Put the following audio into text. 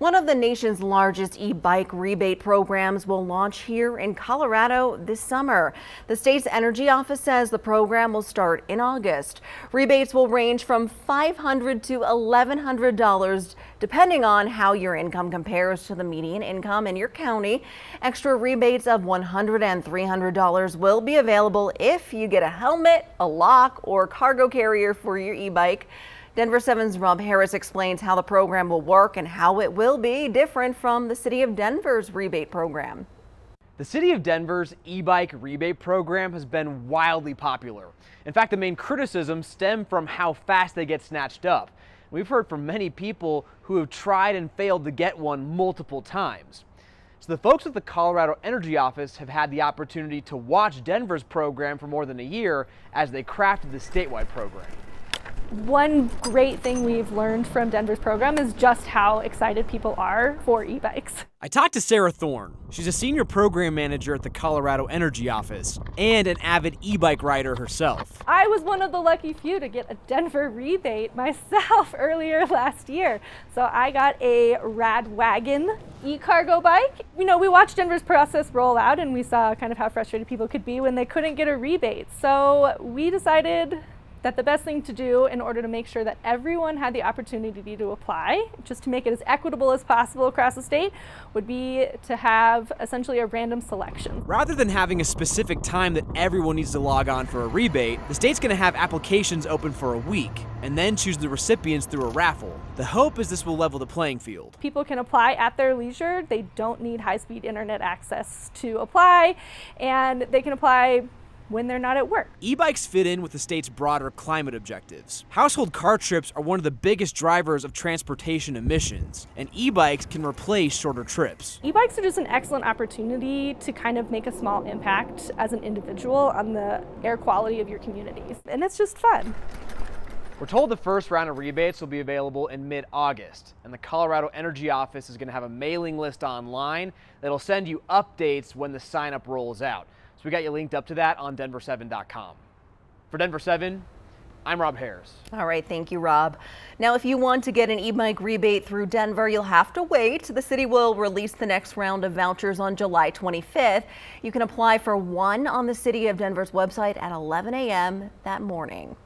One of the nation's largest e-bike rebate programs will launch here in Colorado this summer. The state's energy office says the program will start in August. Rebates will range from 500 to $1,100 depending on how your income compares to the median income in your county. Extra rebates of $100 and $300 will be available if you get a helmet, a lock, or cargo carrier for your e-bike. Denver 7's Rob Harris explains how the program will work and how it will be different from the City of Denver's rebate program. The City of Denver's e-bike rebate program has been wildly popular. In fact, the main criticisms stem from how fast they get snatched up. We've heard from many people who have tried and failed to get one multiple times. So the folks at the Colorado Energy Office have had the opportunity to watch Denver's program for more than a year as they crafted the statewide program. One great thing we've learned from Denver's program is just how excited people are for e-bikes. I talked to Sarah Thorne. She's a senior program manager at the Colorado Energy Office and an avid e-bike rider herself. I was one of the lucky few to get a Denver rebate myself earlier last year. So I got a Rad Wagon e-cargo bike. You know, we watched Denver's process roll out and we saw kind of how frustrated people could be when they couldn't get a rebate. So we decided that the best thing to do in order to make sure that everyone had the opportunity to apply, just to make it as equitable as possible across the state, would be to have essentially a random selection. Rather than having a specific time that everyone needs to log on for a rebate, the state's going to have applications open for a week and then choose the recipients through a raffle. The hope is this will level the playing field. People can apply at their leisure. They don't need high-speed internet access to apply, and they can apply when they're not at work. E-bikes fit in with the state's broader climate objectives. Household car trips are one of the biggest drivers of transportation emissions, and e-bikes can replace shorter trips. E-bikes are just an excellent opportunity to kind of make a small impact as an individual on the air quality of your communities, and it's just fun. We're told the first round of rebates will be available in mid-August, and the Colorado Energy Office is going to have a mailing list online that'll send you updates when the sign-up rolls out. So we got you linked up to that on denver7.com. For Denver 7, I'm Rob Harris. All right, thank you, Rob. Now, if you want to get an e-bike rebate through Denver, you'll have to wait. The city will release the next round of vouchers on July 25th. You can apply for one on the City of Denver's website at 11 a.m. that morning.